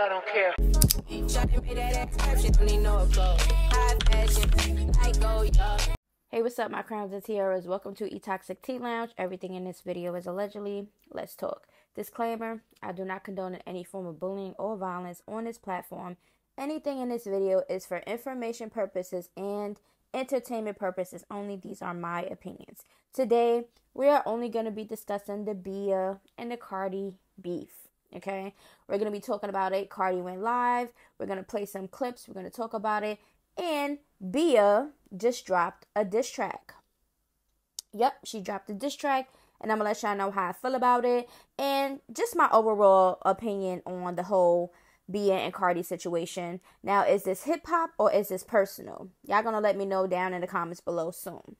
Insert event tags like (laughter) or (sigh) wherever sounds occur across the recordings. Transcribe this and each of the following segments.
I don't care. Hey, what's up, my crowns and tiaras? Welcome to E-Toxic Tea Lounge. Everything in this video is allegedly. Let's talk. Disclaimer, I do not condone any form of bullying or violence on this platform. Anything in this video is for information purposes and entertainment purposes only. These are my opinions. Today, we are only going to be discussing the Bia and the Cardi beef. Okay, we're to be talking about it. Cardi went live. We're to play some clips. We're to talk about it. And Bia just dropped a diss track. Yep, she dropped a diss track, and I'm gonna let y'all know how I feel about it and just my overall opinion on the whole Bia and Cardi situation. Now, is this hip hop or is this personal? Y'all gonna let me know down in the comments below soon.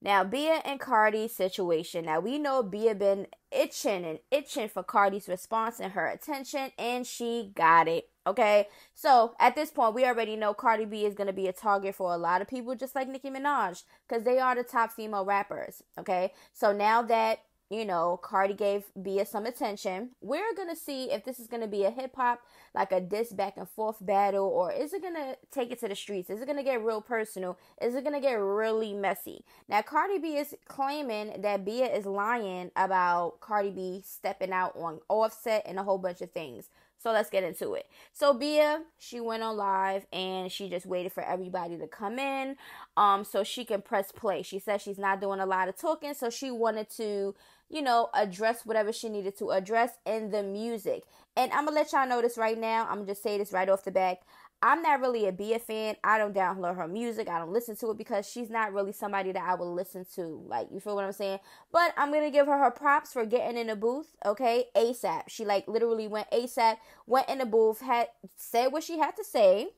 Now, Bia and Cardi situation. Now, we know Bia been itching and itching for Cardi's response and her attention, and she got it. Okay, so at this point, we already know Cardi B is gonna be a target for a lot of people, just like Nicki Minaj, because they are the top female rappers. Okay, so now that you know, Cardi gave Bia some attention. We're gonna see if this is gonna be a hip hop, like a diss back and forth battle, or is it gonna take it to the streets? Is it gonna get real personal? Is it gonna get really messy? Now, Cardi B is claiming that Bia is lying about Cardi B stepping out on Offset and a whole bunch of things. So let's get into it. So Bia, she went on live and she just waited for everybody to come in, um, so she can press play. She said she's not doing a lot of talking, so she wanted to you know, address whatever she needed to address in the music. And I'm gonna let y'all know this right now. I'm gonna just say this right off the back. I'm not really a Bia fan. I don't download her music. I don't listen to it because she's not really somebody that I will listen to. Like, you feel what I'm saying? But I'm going to give her her props for getting in the booth, okay? ASAP. She, like, literally went ASAP, went in the booth, had said what she had to say,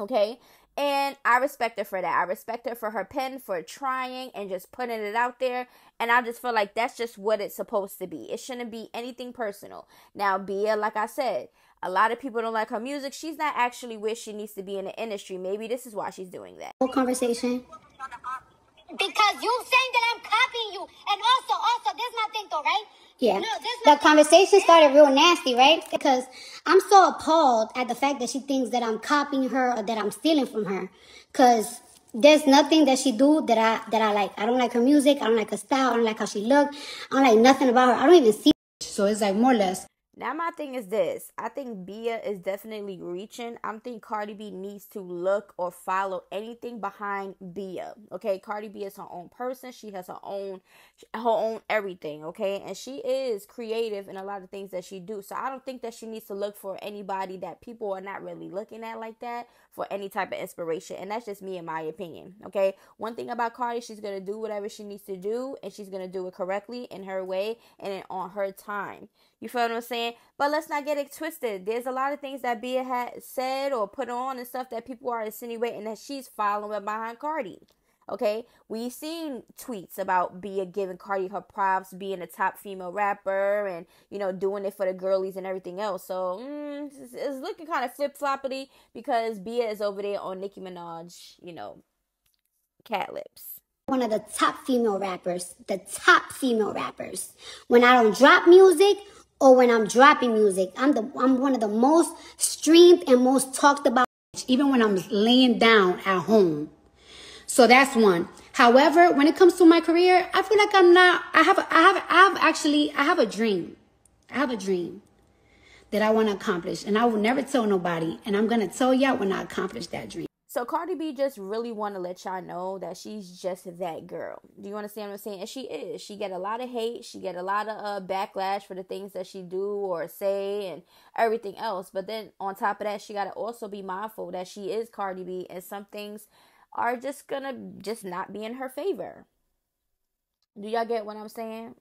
okay? And I respect her for that. I respect her for her pen, for trying and just putting it out there. And I just feel like that's just what it's supposed to be. It shouldn't be anything personal. Now, Bia, like I said, a lot of people don't like her music. She's not actually where she needs to be in the industry. Maybe this is why she's doing that. Whole conversation. Because you saying that I'm copying you. And also, also, this my thing though, right? Yeah. No, this the my conversation started real nasty, right? Because I'm so appalled at the fact that she thinks that I'm copying her or that I'm stealing from her. Cause there's nothing that she do that I that I like. I don't like her music. I don't like her style. I don't like how she look. I don't like nothing about her. I don't even see. So it's like more or less. Now my thing is this. I think Bia is definitely reaching. I'm think Cardi B needs to look or follow anything behind Bia. Okay, Cardi B is her own person. She has her own her own everything, okay? And she is creative in a lot of things that she do. So I don't think that she needs to look for anybody that people are not really looking at like that for any type of inspiration. And that's just me in my opinion, okay? One thing about Cardi, she's going to do whatever she needs to do and she's going to do it correctly in her way and on her time. You feel what I'm saying? But let's not get it twisted. There's a lot of things that Bia had said or put on and stuff that people are insinuating that she's following behind Cardi. Okay, we've seen tweets about Bia giving Cardi her props, being a top female rapper, and you know doing it for the girlies and everything else. So mm, it's, it's looking kind of flip floppity because Bia is over there on Nicki Minaj, you know, cat lips one of the top female rappers, the top female rappers. When I don't drop music or when I'm dropping music, I'm the I'm one of the most streamed and most talked about even when I'm laying down at home. So that's one. However, when it comes to my career, I feel like I'm not I have I have I have actually I have a dream. I have a dream that I want to accomplish and I will never tell nobody and I'm going to tell y'all when I accomplish that dream. So Cardi B just really want to let y'all know that she's just that girl. Do you understand what I'm saying? And she is. She get a lot of hate. She get a lot of uh, backlash for the things that she do or say and everything else. But then on top of that, she got to also be mindful that she is Cardi B and some things are just gonna just not be in her favor. Do y'all get what I'm saying?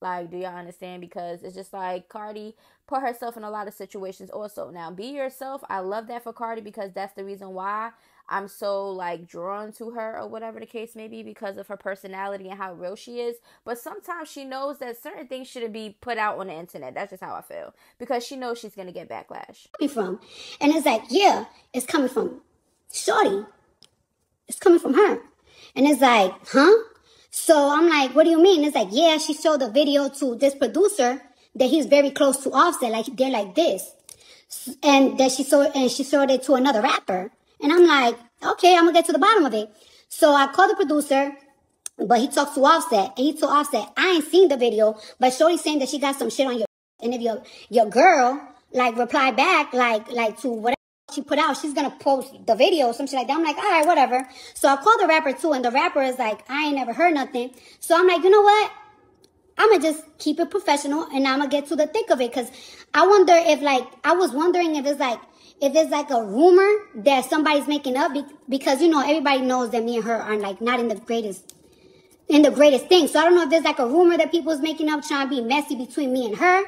Like, do y'all understand? Because it's just like Cardi put herself in a lot of situations also. Now, be yourself. I love that for Cardi because that's the reason why I'm so like drawn to her or whatever the case may be because of her personality and how real she is. But sometimes she knows that certain things shouldn't be put out on the internet. That's just how I feel because she knows she's gonna get backlash. From and it's like, yeah, it's coming from Shorty. It's coming from her, and it's like, huh? So I'm like, what do you mean? It's like, yeah, she showed the video to this producer that he's very close to Offset. Like they're like this. and that she saw, and she sold it to another rapper. And I'm like, okay, I'm gonna get to the bottom of it. So I called the producer, but he talks to Offset, and he told Offset, I ain't seen the video, but Shorty saying that she got some shit on your, and if your your girl like reply back like like to whatever she put out, she's gonna post the video, some shit like that. I'm like, all right, whatever. So I called the rapper too, and the rapper is like, I ain't never heard nothing. So I'm like, you know what? I'm gonna just keep it professional and I'm gonna get to the thick of it. Cause I wonder if like, I was wondering if it's like, if it's like a rumor that somebody's making up because, you know, everybody knows that me and her are like not in the greatest, in the greatest thing. So I don't know if there's like a rumor that people's making up trying to be messy between me and her.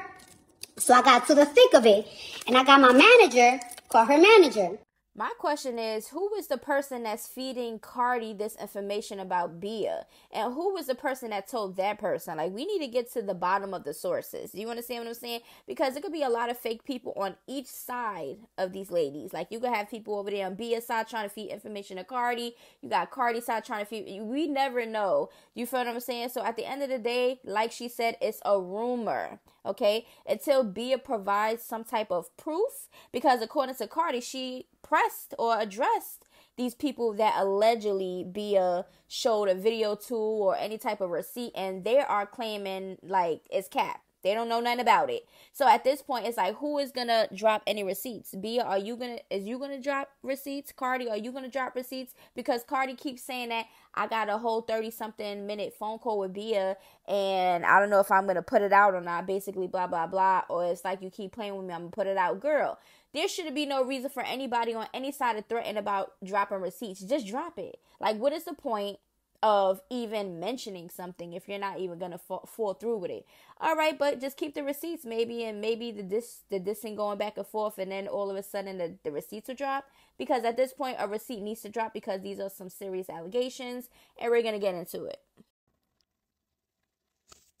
So I got to the thick of it and I got my manager, call her manager. My question is who is the person that's feeding Cardi this information about Bia? And who was the person that told that person? Like, we need to get to the bottom of the sources. Do You understand what I'm saying? Because it could be a lot of fake people on each side of these ladies. Like, you could have people over there on Bia's side trying to feed information to Cardi. You got Cardi's side trying to feed. We never know. You feel what I'm saying? So, at the end of the day, like she said, it's a rumor. Okay? Until Bia provides some type of proof. Because according to Cardi, she pressed or addressed these people that allegedly Bia showed a video to or any type of receipt and they are claiming like it's cap. They don't know nothing about it. So at this point, it's like, who is gonna drop any receipts? Bia, are you gonna is you gonna drop receipts? Cardi, are you gonna drop receipts? Because Cardi keeps saying that I got a whole thirty something minute phone call with Bia, and I don't know if I'm gonna put it out or not. Basically, blah blah blah. Or it's like you keep playing with me, I'm gonna put it out, girl. There should be no reason for anybody on any side to threaten about dropping receipts. Just drop it. Like, what is the point of even mentioning something if you're not even gonna fall, fall through with it? All right, but just keep the receipts, maybe, and maybe the dis the dissing going back and forth, and then all of a sudden the, the receipts will drop. Because at this point, a receipt needs to drop because these are some serious allegations, and we're gonna get into it.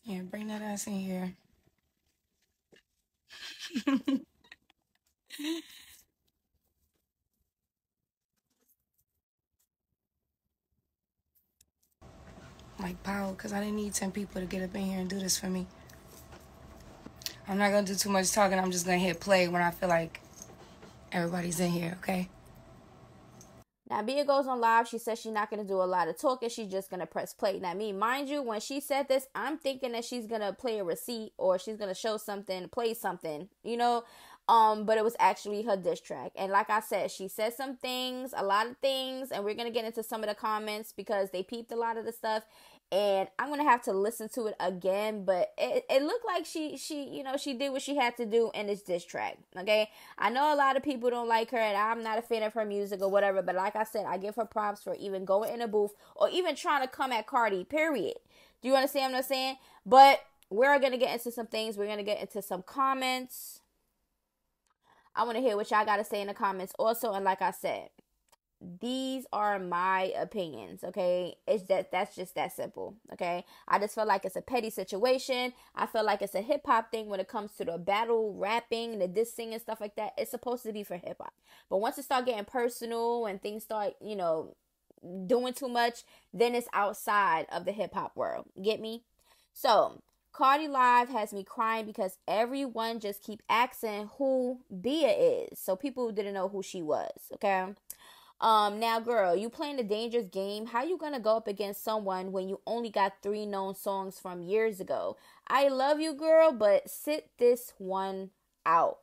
Yeah, bring that ass in here. (laughs) (laughs) like power because I didn't need 10 people to get up in here and do this for me. I'm not going to do too much talking. I'm just going to hit play when I feel like everybody's in here, okay? Now, Bia goes on live. She says she's not going to do a lot of talking. She's just going to press play. Now, me, mind you, when she said this, I'm thinking that she's going to play a receipt or she's going to show something, play something, you know? Um, but it was actually her diss track. And like I said, she said some things, a lot of things, and we're gonna get into some of the comments because they peeped a lot of the stuff. And I'm gonna have to listen to it again, but it, it looked like she she you know she did what she had to do in this diss track. Okay, I know a lot of people don't like her, and I'm not a fan of her music or whatever. But like I said, I give her props for even going in a booth or even trying to come at Cardi. Period. Do you understand what I'm saying? But we're gonna get into some things. We're gonna get into some comments I want to hear what y'all got to say in the comments also. And like I said, these are my opinions, okay? It's that that's just that simple, okay? I just feel like it's a petty situation. I feel like it's a hip hop thing when it comes to the battle rapping, the dissing and stuff like that. It's supposed to be for hip hop. But once it start getting personal and things start, you know, doing too much, then it's outside of the hip hop world. Get me? So, Cardi Live has me crying because everyone just keep asking who Bia is. So people didn't know who she was, okay? Um, now girl, you playing a dangerous game. How you gonna go up against someone when you only got three known songs from years ago? I love you, girl, but sit this one out.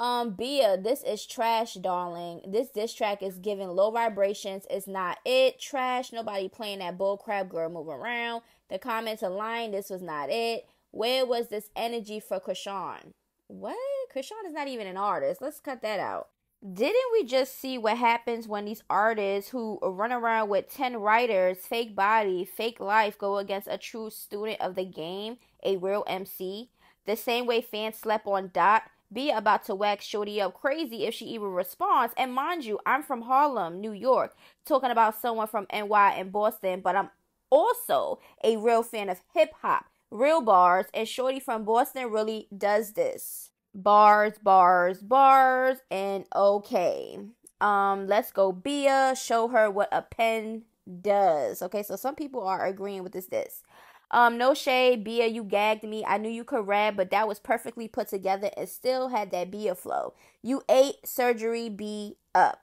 Um, Bia, this is trash, darling. This diss track is giving low vibrations. It's not it. Trash. Nobody playing that bullcrap girl move around. The comments aligned. This was not it. Where was this energy for Krishan? What? Krishan is not even an artist. Let's cut that out. Didn't we just see what happens when these artists who run around with 10 writers, fake body, fake life, go against a true student of the game, a real MC? The same way fans slept on Dot, be about to wax Shorty up crazy if she even responds. And mind you, I'm from Harlem, New York, talking about someone from NY and Boston, but I'm also a real fan of hip hop, real bars, and Shorty from Boston really does this. Bars, bars, bars, and okay. Um, let's go Bia, show her what a pen does. Okay, so some people are agreeing with this this. Um, no shade, Bia, you gagged me. I knew you could rap, but that was perfectly put together and still had that Bia flow. You ate surgery B up.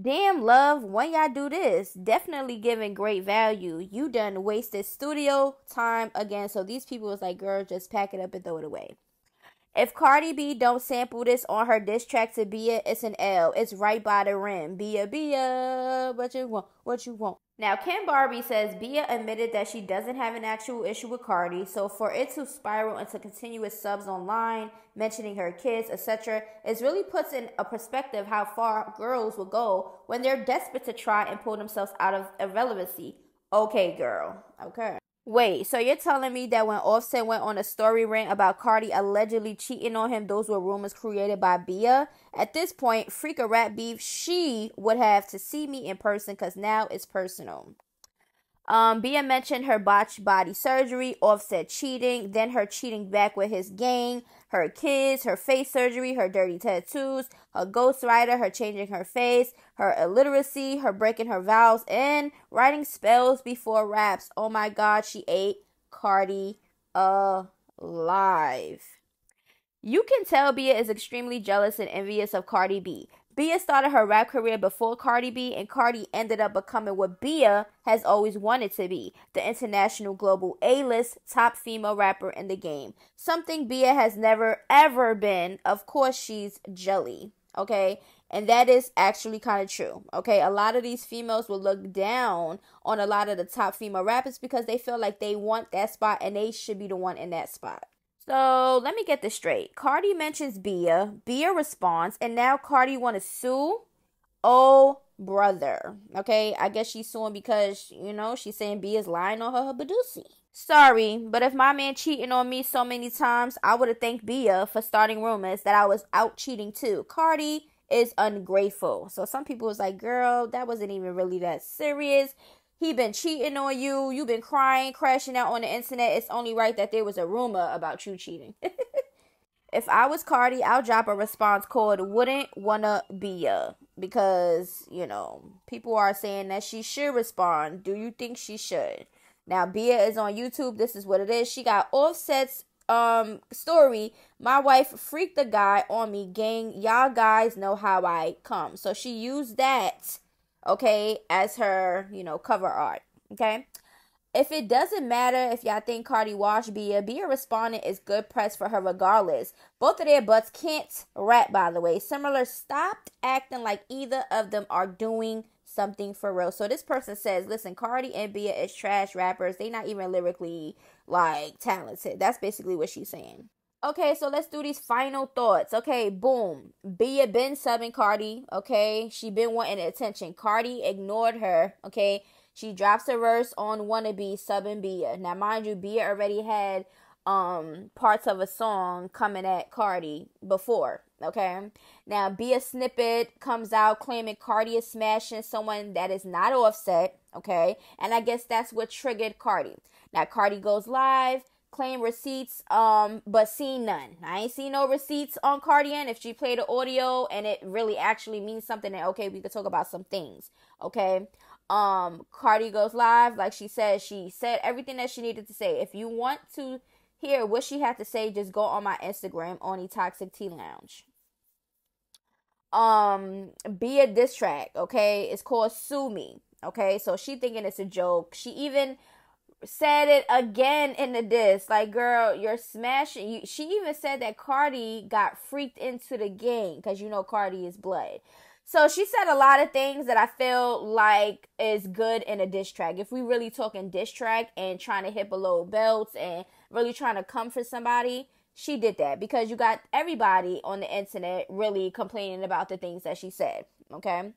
Damn, love, when y'all do this, definitely giving great value. You done wasted studio time again. So these people was like, girl, just pack it up and throw it away. If Cardi B don't sample this on her diss track to Bia, it's an L. It's right by the rim. Bia, Bia, what you want, what you want. Now, Kim Barbie says Bia admitted that she doesn't have an actual issue with Cardi, so for it to spiral into continuous subs online, mentioning her kids, etc., it really puts in a perspective how far girls will go when they're desperate to try and pull themselves out of irrelevancy. Okay, girl. Okay. Wait, so you're telling me that when Offset went on a story rant about Cardi allegedly cheating on him, those were rumors created by Bia? At this point, freak a rat beef, she would have to see me in person because now it's personal. Um, Bia mentioned her botched body surgery, Offset cheating, then her cheating back with his gang, her kids, her face surgery, her dirty tattoos, her ghostwriter, her changing her face, her illiteracy, her breaking her vows, and writing spells before raps. Oh my god, she ate Cardi alive. You can tell Bia is extremely jealous and envious of Cardi B. Bia started her rap career before Cardi B, and Cardi ended up becoming what Bia has always wanted to be the international global A list top female rapper in the game. Something Bia has never ever been. Of course, she's jelly, okay? And that is actually kind of true, okay? A lot of these females will look down on a lot of the top female rappers because they feel like they want that spot and they should be the one in that spot. So let me get this straight. Cardi mentions Bia, Bia responds, and now Cardi want to sue. Oh, brother. Okay, I guess she's suing because you know she's saying Bia's lying on her Badusi. Sorry, but if my man cheating on me so many times, I would have thanked Bia for starting rumors that I was out cheating too. Cardi is ungrateful. So some people was like, girl, that wasn't even really that serious. He been cheating on you. You've been crying, crashing out on the internet. It's only right that there was a rumor about you cheating. (laughs) if I was Cardi, I'll drop a response called "Wouldn't Wanna Be Ya" because you know people are saying that she should respond. Do you think she should? Now Bia is on YouTube. This is what it is. She got Offset's um story. My wife freaked the guy on me, gang. Y'all guys know how I come. So she used that okay, as her, you know, cover art. Okay. If it doesn't matter if y'all think Cardi washed Bia, Bia responding is good press for her regardless. Both of their butts can't rap, by the way. Similar, stopped acting like either of them are doing something for real. So this person says, listen, Cardi and Bia is trash rappers. They not even lyrically like talented. That's basically what she's saying. Okay, so let's do these final thoughts. Okay, boom. Bia been subbing Cardi. Okay, she been wanting attention. Cardi ignored her. Okay, she drops a verse on Wanna Be subbing Bia. Now, mind you, Bia already had um parts of a song coming at Cardi before. Okay, now Bia snippet comes out claiming Cardi is smashing someone that is not Offset. Okay, and I guess that's what triggered Cardi. Now Cardi goes live claim receipts, um, but seen none. I ain't seen no receipts on Cardian. If she played the audio and it really actually means something, then okay, we could talk about some things. Okay. Um, Cardi goes live, like she said, she said everything that she needed to say. If you want to hear what she had to say, just go on my Instagram on the Toxic Tea Lounge. Um, Bia diss track, okay? It's called Sue Me. Okay, so she thinking it's a joke. She even said it again in the disc. Like, girl, you're smashing. You, she even said that Cardi got freaked into the game because you know Cardi is blood. So she said a lot of things that I feel like is good in a diss track. If we really talking diss track and trying to hit below belts and really trying to come for somebody, she did that because you got everybody on the internet really complaining about the things that she said. Okay.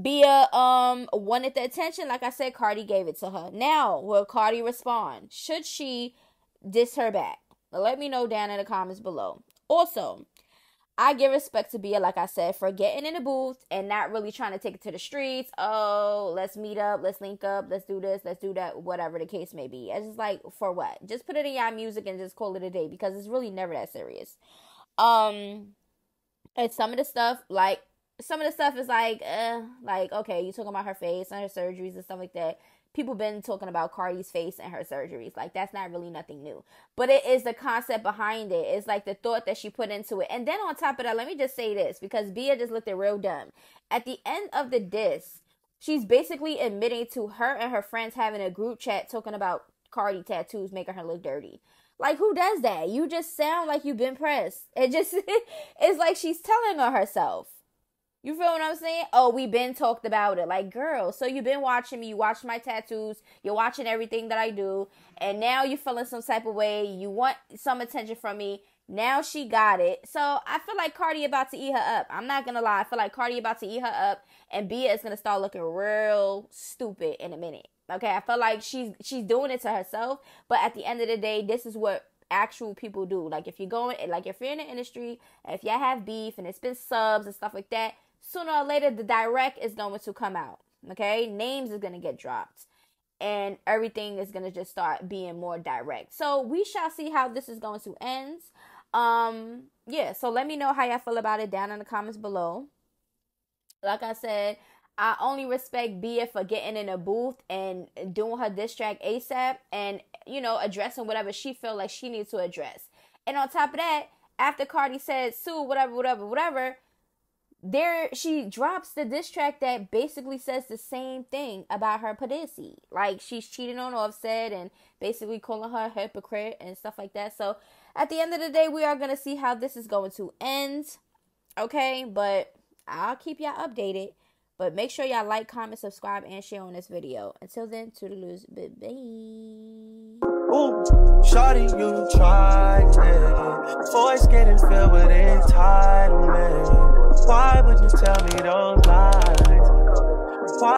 Bia um wanted the attention. Like I said, Cardi gave it to her. Now, will Cardi respond? Should she diss her back? Let me know down in the comments below. Also, I give respect to Bia, like I said, for getting in the booth and not really trying to take it to the streets. Oh, let's meet up, let's link up, let's do this, let's do that, whatever the case may be. It's just like, for what? Just put it in your music and just call it a day because it's really never that serious. Um, and some of the stuff, like some of the stuff is like, uh, like okay, you talking about her face and her surgeries and stuff like that. People been talking about Cardi's face and her surgeries. Like that's not really nothing new. But it is the concept behind it. It's like the thought that she put into it. And then on top of that, let me just say this because Bia just looked at real dumb. At the end of the disc, she's basically admitting to her and her friends having a group chat talking about Cardi tattoos making her look dirty. Like who does that? You just sound like you've been pressed. It just (laughs) it's like she's telling on herself. You feel what I'm saying? Oh, we been talked about it. Like, girl, so you've been watching me, you watched my tattoos, you're watching everything that I do, and now you're feeling some type of way, you want some attention from me. Now she got it. So I feel like Cardi about to eat her up. I'm not gonna lie. I feel like Cardi about to eat her up and Bia is gonna start looking real stupid in a minute. Okay, I feel like she's she's doing it to herself, but at the end of the day, this is what actual people do. Like if you're going like if you're in the industry, if y'all have beef and it's been subs and stuff like that, sooner or later the direct is going to come out. Okay, names is gonna get dropped. And everything is gonna just start being more direct. So we shall see how this is going to end. Um, yeah, so let me know how y'all feel about it down in the comments below. Like I said, I only respect Bia for getting in a booth and doing her diss track ASAP and you know addressing whatever she feel like she needs to address. And on top of that, after Cardi said sue whatever whatever whatever, there she drops the diss track that basically says the same thing about her pussy. Like she's cheating on Offset and basically calling her a hypocrite and stuff like that. So at the end of the day, we are gonna see how this is going to end. Okay, but I'll keep y'all updated. But make sure y'all like, comment, subscribe, and share on this video. Until then, toodaloos, bye-bye. Ooh, shawty, you tried it. Voice getting filled with entitlement. Why would you tell me those lies? Why